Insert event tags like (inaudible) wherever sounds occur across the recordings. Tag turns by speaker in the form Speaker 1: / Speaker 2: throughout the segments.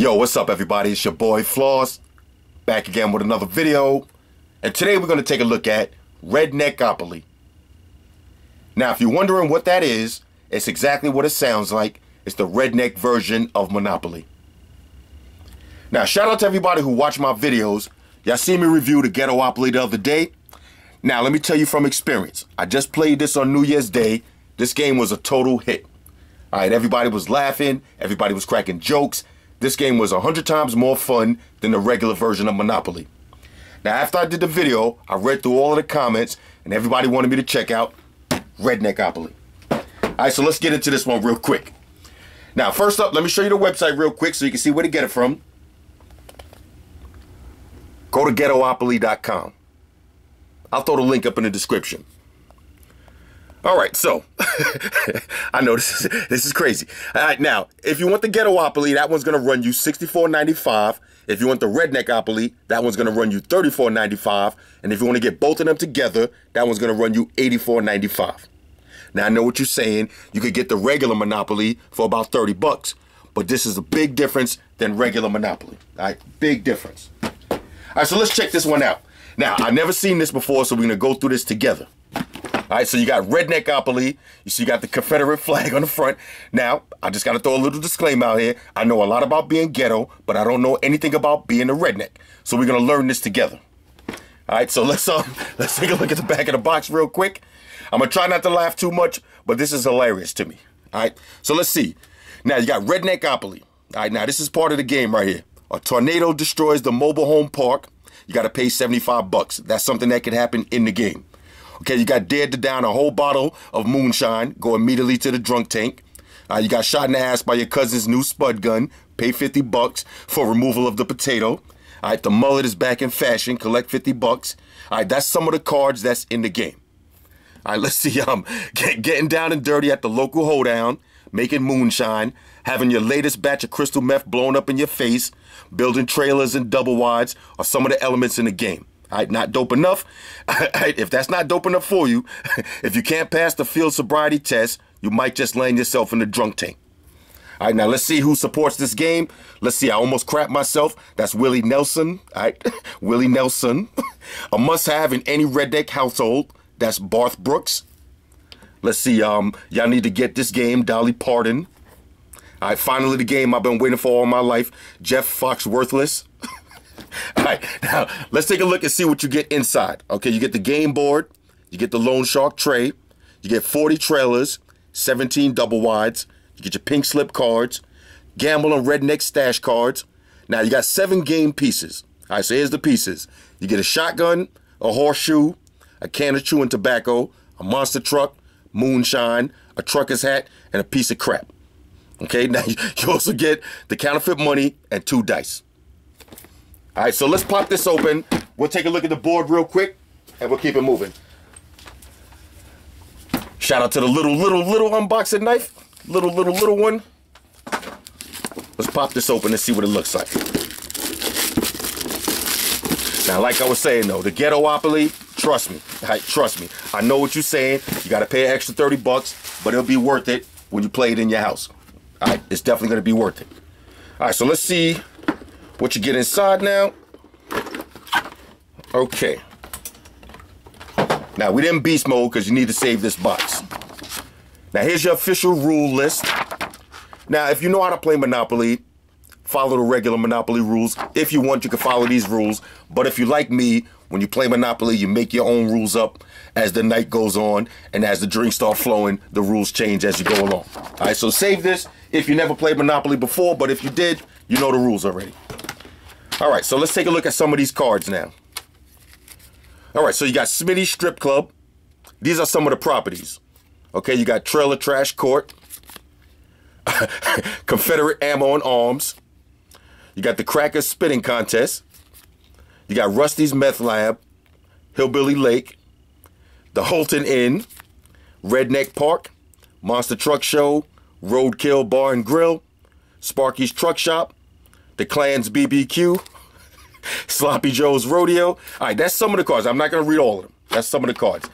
Speaker 1: Yo, what's up everybody? It's your boy Floss, back again with another video. And today we're going to take a look at Redneckopoly. Now, if you're wondering what that is, it's exactly what it sounds like. It's the redneck version of Monopoly. Now, shout out to everybody who watched my videos. Y'all see me review the Ghettopoly the other day. Now, let me tell you from experience. I just played this on New Year's Day. This game was a total hit. All right, everybody was laughing. Everybody was cracking jokes. This game was 100 times more fun than the regular version of Monopoly. Now, after I did the video, I read through all of the comments, and everybody wanted me to check out Redneckopoly. All right, so let's get into this one real quick. Now, first up, let me show you the website real quick so you can see where to get it from. Go to ghettopoly.com. I'll throw the link up in the description. All right, so (laughs) I know this is this is crazy. All right, now if you want the Ghettopoly, that one's gonna run you $64.95. If you want the Redneckopoly, that one's gonna run you $34.95. And if you want to get both of them together, that one's gonna run you $84.95. Now I know what you're saying. You could get the regular Monopoly for about 30 bucks, but this is a big difference than regular Monopoly. All right, big difference. All right, so let's check this one out. Now I've never seen this before, so we're gonna go through this together. All right, so you got Redneckopoly. You see, you got the Confederate flag on the front. Now, I just got to throw a little disclaimer out here. I know a lot about being ghetto, but I don't know anything about being a redneck. So we're gonna learn this together. All right, so (laughs) let's um let's take a look at the back of the box real quick. I'm gonna try not to laugh too much, but this is hilarious to me. All right, so let's see. Now you got Redneckopoly. All right, now this is part of the game right here. A tornado destroys the mobile home park. You got to pay 75 bucks. That's something that could happen in the game. Okay, you got dared to down a whole bottle of moonshine, go immediately to the drunk tank. Uh, you got shot in the ass by your cousin's new spud gun, pay 50 bucks for removal of the potato. All right, the mullet is back in fashion, collect 50 bucks. All right, that's some of the cards that's in the game. All right, (laughs) let's see. Um, get, getting down and dirty at the local hoedown, making moonshine, having your latest batch of crystal meth blown up in your face, building trailers and double wides are some of the elements in the game. Right, not dope enough. (laughs) if that's not dope enough for you, (laughs) if you can't pass the field sobriety test, you might just land yourself in the drunk tank. All right, now let's see who supports this game. Let's see, I almost crapped myself. That's Willie Nelson. All right, (laughs) Willie Nelson. A must-have in any redneck household. That's Barth Brooks. Let's see, um, y'all need to get this game, Dolly Parton. All right, finally the game I've been waiting for all my life, Jeff Foxworthless. (laughs) All right, now let's take a look and see what you get inside. Okay, you get the game board, you get the Loan Shark tray, you get 40 trailers, 17 double wides, you get your pink slip cards, gamble and redneck stash cards. Now you got seven game pieces. All right, so here's the pieces. You get a shotgun, a horseshoe, a can of chewing tobacco, a monster truck, moonshine, a trucker's hat, and a piece of crap. Okay, (laughs) now you also get the counterfeit money and two dice. All right, so let's pop this open. We'll take a look at the board real quick, and we'll keep it moving. Shout out to the little, little, little unboxing knife. Little, little, little one. Let's pop this open and see what it looks like. Now, like I was saying though, the Ghettopoly, trust me, right, trust me. I know what you're saying. You gotta pay an extra 30 bucks, but it'll be worth it when you play it in your house. All right, it's definitely gonna be worth it. All right, so let's see what you get inside now. Okay. Now, we didn't beast mode because you need to save this box. Now, here's your official rule list. Now, if you know how to play Monopoly, follow the regular Monopoly rules. If you want, you can follow these rules. But if you like me, when you play Monopoly, you make your own rules up as the night goes on and as the drinks start flowing, the rules change as you go along. All right, so save this if you never played Monopoly before, but if you did, you know the rules already. All right, so let's take a look at some of these cards now. All right, so you got Smitty Strip Club. These are some of the properties. Okay, you got Trailer Trash Court, (laughs) Confederate Ammo and Arms. You got the Cracker Spitting Contest. You got Rusty's Meth Lab, Hillbilly Lake, the Holton Inn, Redneck Park, Monster Truck Show, Roadkill Bar and Grill, Sparky's Truck Shop, the Clan's BBQ, Sloppy Joe's Rodeo. All right, that's some of the cards. I'm not going to read all of them. That's some of the cards.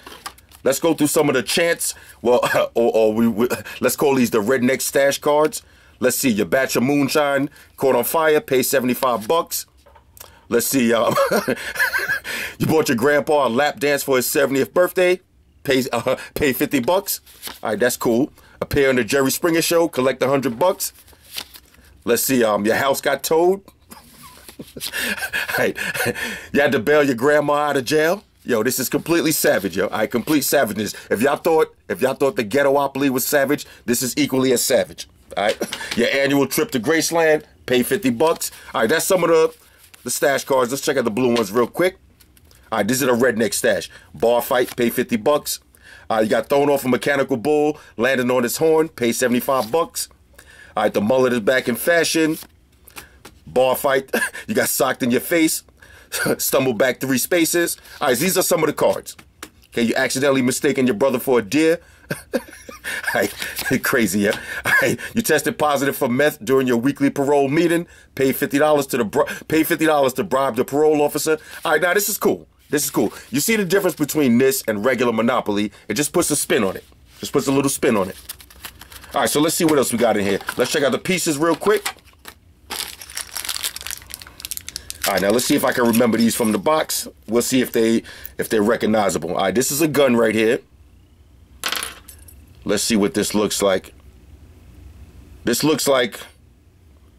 Speaker 1: Let's go through some of the chants. Well, (laughs) or, or we, we, let's call these the redneck stash cards. Let's see, your batch of moonshine caught on fire, pay 75 bucks. Let's see, um, (laughs) you bought your grandpa a lap dance for his 70th birthday, pay, uh, (laughs) pay 50 bucks. All right, that's cool. Appear on the Jerry Springer show, collect 100 bucks. Let's see, um, your house got towed. hey, you had to bail your grandma out of jail. Yo, this is completely savage, yo. I complete savageness. If y'all thought, if y'all thought the Ghettopoly was savage, this is equally as savage. All right, your annual trip to Graceland, pay 50 bucks. All right, that's some of the the stash cards. Let's check out the blue ones real quick. All right, this is a redneck stash. Bar fight, pay 50 bucks. Uh, you got thrown off a mechanical bull, landing on his horn, pay 75 bucks. All right, the mullet is back in fashion. Bar fight, (laughs) you got socked in your face, (laughs) stumbled back three spaces. All right, these are some of the cards. Okay, you accidentally mistaken your brother for a deer. (laughs) right, crazy, yeah. Right, you tested positive for meth during your weekly parole meeting. Pay fifty dollars to the pay fifty dollars to bribe the parole officer. All right, now this is cool. This is cool. You see the difference between this and regular Monopoly? It just puts a spin on it. Just puts a little spin on it. All right, so let's see what else we got in here. Let's check out the pieces real quick. All right, now let's see if I can remember these from the box. We'll see if they if they're recognizable. All right, this is a gun right here. Let's see what this looks like. This looks like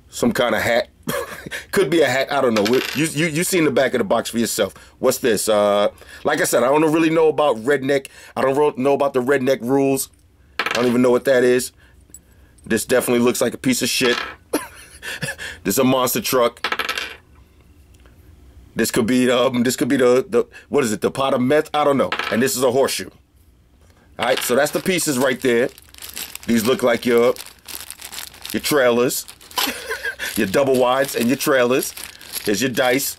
Speaker 1: some kind of hat. (laughs) Could be a hat. I don't know. You you you seen the back of the box for yourself. What's this? Uh, like I said, I don't really know about redneck. I don't know about the redneck rules. I don't even know what that is. This definitely looks like a piece of shit. (laughs) this is a monster truck. This could be um this could be the the what is it the pot of meth I don't know and this is a horseshoe. All right, so that's the pieces right there. These look like your your trailers, (laughs) your double wides and your trailers. Here's your dice,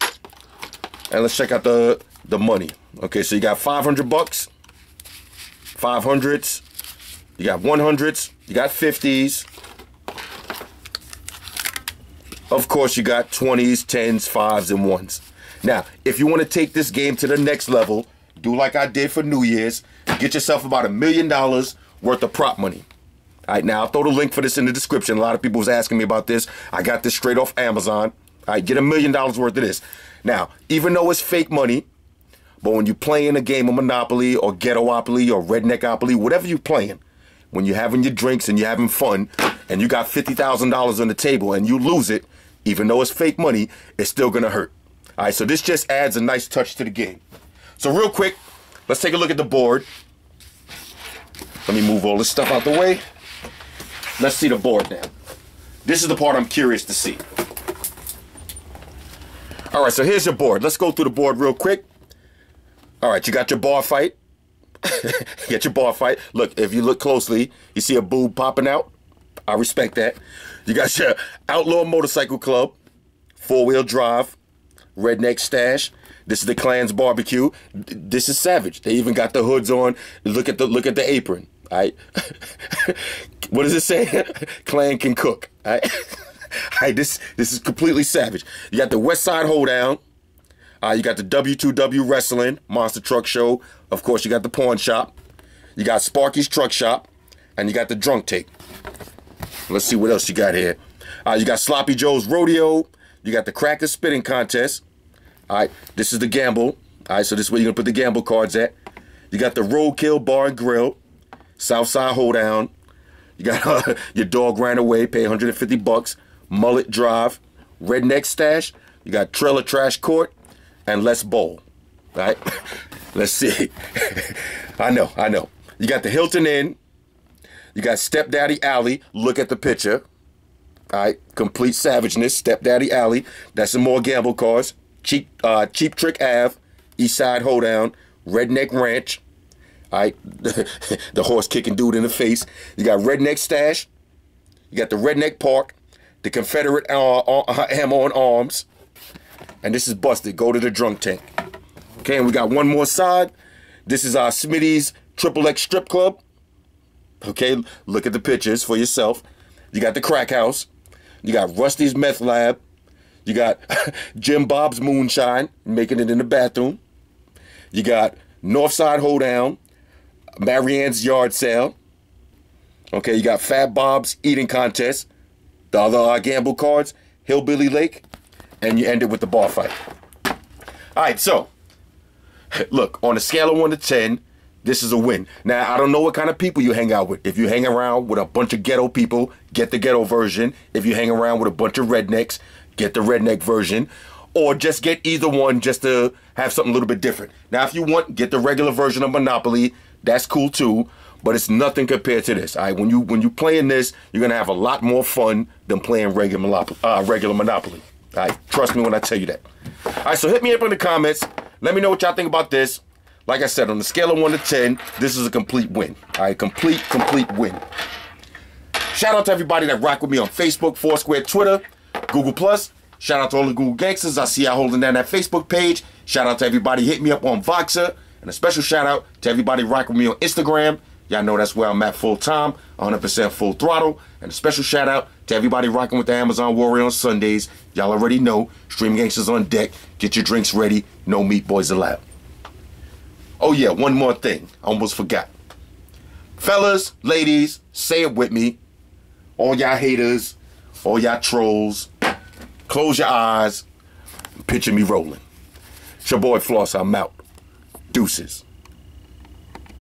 Speaker 1: and let's check out the the money. Okay, so you got 500 bucks, 500s, you got 100s, you got 50s. Of course, you got 20s, 10s, 5s, and 1s. Now, if you want to take this game to the next level, do like I did for New Year's. Get yourself about a million dollars worth of prop money. All right, now I'll throw the link for this in the description. A lot of people was asking me about this. I got this straight off Amazon. All right, get a million dollars worth of this. Now, even though it's fake money, but when you're playing a game of Monopoly or Ghettopoly or Redneckopoly, whatever you're playing, when you're having your drinks and you're having fun and you got $50,000 on the table and you lose it, even though it's fake money, it's still going to hurt. All right, so this just adds a nice touch to the game. So real quick, let's take a look at the board. Let me move all this stuff out the way. Let's see the board now. This is the part I'm curious to see. All right, so here's your board. Let's go through the board real quick. All right, you got your bar fight. (laughs) get your bar fight. Look, if you look closely, you see a boob popping out. I respect that. You got your Outlaw Motorcycle Club, four-wheel drive, Redneck Stash. This is the Clan's barbecue. This is savage. They even got the hoods on. Look at the look at the apron. All right. (laughs) what does it say? (laughs) Clan can cook. All right. all right. This this is completely savage. You got the West Side Hoedown. Uh, you got the W2W Wrestling Monster Truck Show. Of course, you got the Pawn Shop. You got Sparky's Truck Shop, and you got the Drunk Tank. Let's see what else you got here. Uh, you got Sloppy Joe's Rodeo. You got the Cracker Spitting Contest. All right, this is the gamble. All right, so this is where you're gonna put the gamble cards at. You got the Roadkill Bar and Grill, Southside Hoedown. You got uh, (laughs) your dog ran away, pay 150 bucks. Mullet Drive, Redneck Stash. You got Trailer Trash Court, and Let's Bowl. Right, (laughs) let's see. (laughs) I know, I know. You got the Hilton Inn. You got Stepdaddy Alley. Look at the picture. All right, complete savageness. Stepdaddy Alley. That's some more gamble cards. Cheap, uh, Cheap Trick Ave, East Side Hoedown, Redneck Ranch. All right, (laughs) the horse kicking dude in the face. You got Redneck Stash. You got the Redneck Park, the Confederate uh, uh, Ammo and Arms. And this is busted. Go to the drunk tank. Okay, and we got one more side. This is our Smitty's Triple X Strip Club. Okay, look at the pictures for yourself. You got the Crack House. You got Rusty's Meth Lab. You got (laughs) Jim Bob's Moonshine, making it in the bathroom. You got Northside Hoedown, Marianne's Yard Sale. Okay, you got Fat Bob's Eating Contest, the other uh, gamble cards, Hillbilly Lake, and you end it with the bar fight. All right, so look on a scale of one to ten, this is a win. Now I don't know what kind of people you hang out with. If you hang around with a bunch of ghetto people, get the ghetto version. If you hang around with a bunch of rednecks, get the redneck version. Or just get either one just to have something a little bit different. Now, if you want, get the regular version of Monopoly. That's cool too but it's nothing compared to this. All right, when you when you playing this, you're gonna have a lot more fun than playing regular Monopoly. Uh, regular Monopoly. All right, trust me when I tell you that. All right, so hit me up in the comments. Let me know what y'all think about this. Like I said, on the scale of one to ten, this is a complete win. All right, complete, complete win. Shout out to everybody that rock with me on Facebook, Foursquare, Twitter, Google Plus. Shout out to all the Google gangsters. I see y'all holding down that Facebook page. Shout out to everybody hit me up on Voxer. And a special shout out to everybody rock with me on Instagram Y'all know that's where I'm at full time, 100% full throttle. And a special shout out to everybody rocking with the Amazon Warrior on Sundays. Y'all already know, Stream Gangsters on deck. Get your drinks ready. No meat boys allowed. Oh yeah, one more thing. I almost forgot. Fellas, ladies, say it with me. All y'all haters, all y'all trolls, close your eyes. Picture me rolling. It's your boy Floss. I'm out. Deuces.